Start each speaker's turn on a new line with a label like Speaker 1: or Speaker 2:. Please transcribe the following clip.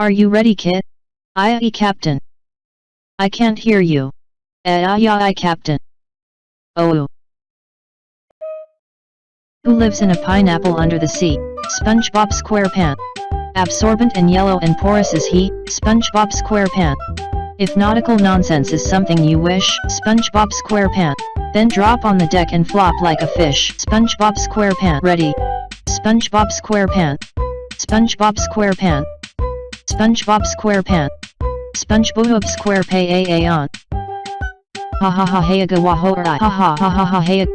Speaker 1: Are you ready kit? Aye aye captain. I can't hear you. Eh aye aye captain. Oh. Who lives in a pineapple under the sea? SpongeBob SquarePants. Absorbent and yellow and porous is he, SpongeBob SquarePants. If nautical nonsense is something you wish, SpongeBob SquarePants, then drop on the deck and flop like a fish. SpongeBob SquarePants ready. SpongeBob SquarePants. SpongeBob SquarePants. SpongeBob SquarePants. SpongeBob SquarePants on. Ha ha ha hey ga wa ho ha ha ha ha ha hey